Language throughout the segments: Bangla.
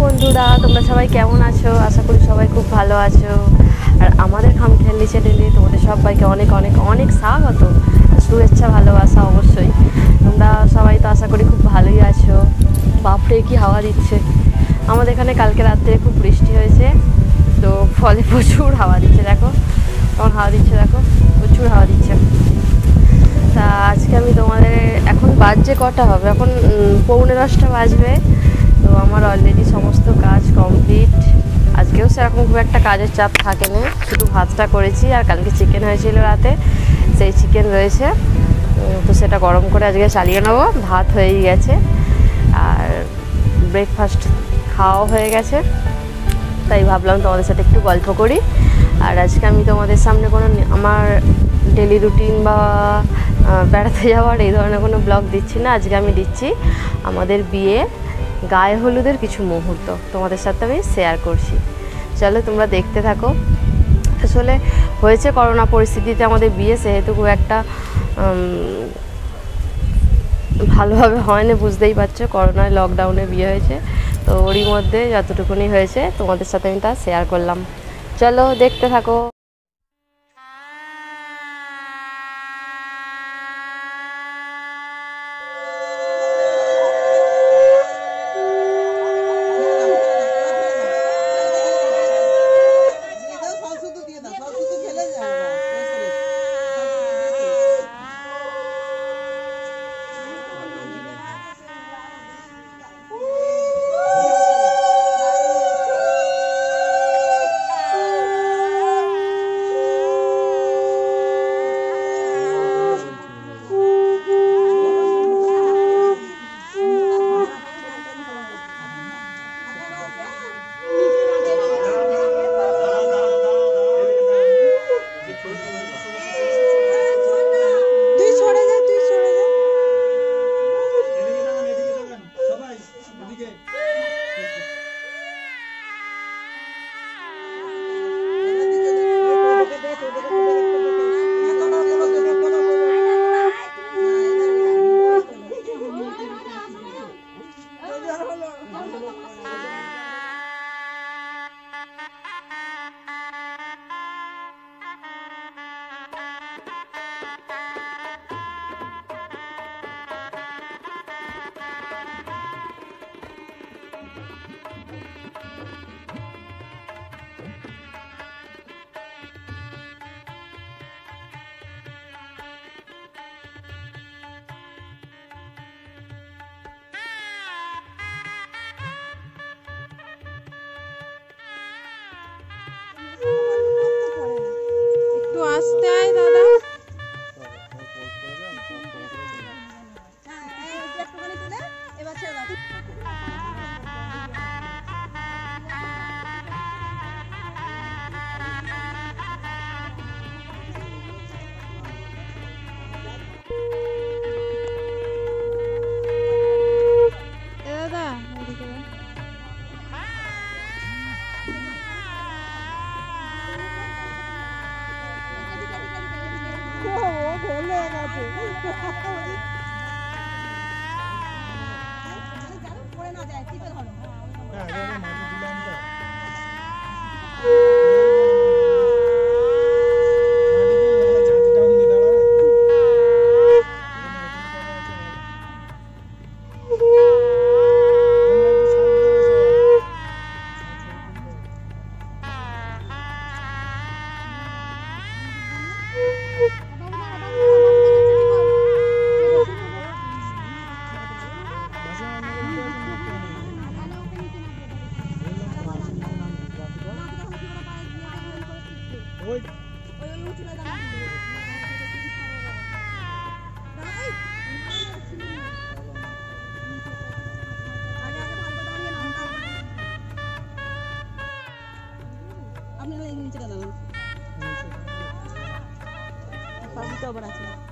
বন্ধুরা, তোমরা সবাই কেমন আছো? আশা করি সবাই খুব ভালো আছো। আর আমাদের খামখেয়ালি চ্যানেলে তোমাদের সবাইকে অনেক অনেক অনেক স্বাগত। শুভেচ্ছা, ভালোবাসা অবশ্যই। তোমরা সবাই তো আশা করি খুব ভালোই আছো। বাপরে, কি হাওয়া দিচ্ছে। আমাদের এখানে কালকে রাত্রে খুব বৃষ্টি হয়েছে, তো ফলে প্রচুর হাওয়া দিচ্ছে, দেখো। কেমন হাওয়া দিচ্ছে, দেখো। প্রচুর হাওয়া দিচ্ছে। তা আজকে আমি তোমাদের, এখন বাজছে কটা হবে? এখন পৌনে দশটা বাজবে। তো আমার অলরেডি সমস্ত কাজ কমপ্লিট আজকেও সেরকম খুব একটা কাজের চাপ থাকে না শুধু ভাতটা করেছি আর কালকে চিকেন হয়েছিল রাতে, সেই চিকেন রয়েছে। তো সেটা গরম করে আজকে চালিয়ে নেব। ভাত হয়েই গেছে। আর ব্রেকফাস্ট খাওয়াও হয়ে গেছে। তাই ভাবলাম তোমাদের সাথে একটু গল্প করি। আর আজকে আমি তোমাদের সামনে কোনো আমার ডেলি রুটিন বা বেড়াতে যাওয়ার এই ধরনের কোনো ব্লগ দিচ্ছি না। আজকে আমি দিচ্ছি আমাদের বিয়ে। গায়ে হলুদের কিছু মুহূর্ত তোমাদের সাথে আমি শেয়ার করছি। চলো তোমরা দেখতে থাকো। আসলে হয়েছে করোনা পরিস্থিতিতে আমাদের বিয়ে সেহেতু খুব একটা ভালোভাবে হয় না বুঝতেই পারছ। করোনায় লকডাউনে বিয়ে হয়েছে। তো ওরই মধ্যে যতটুকুনি হয়েছে তোমাদের সাথে আমি তা শেয়ার করলাম। চলো দেখতে থাকো। 哭。不拉筋了。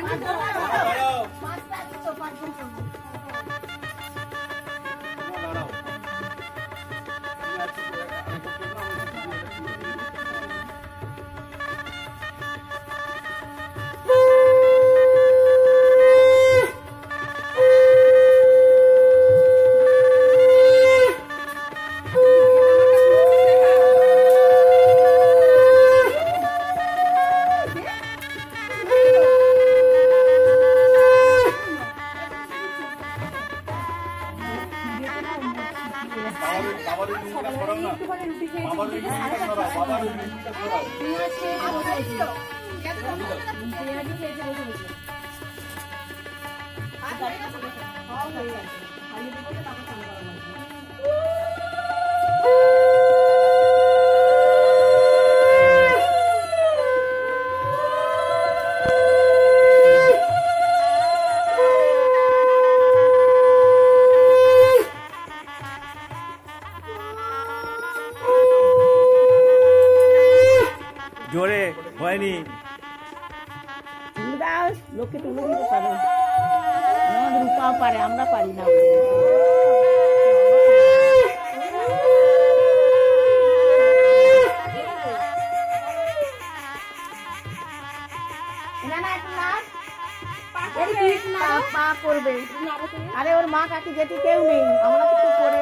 怎么做到？পাশে তো আবার আছে। ই বাবা তো জোরে হয়নি। দাও লোককে তুলে দিতে পারো আমাদের উপাও পারে আমরা পারি না। পা করবে আরে ওর মা কাকি যেটি কেউ নেই আমরা কিছু করে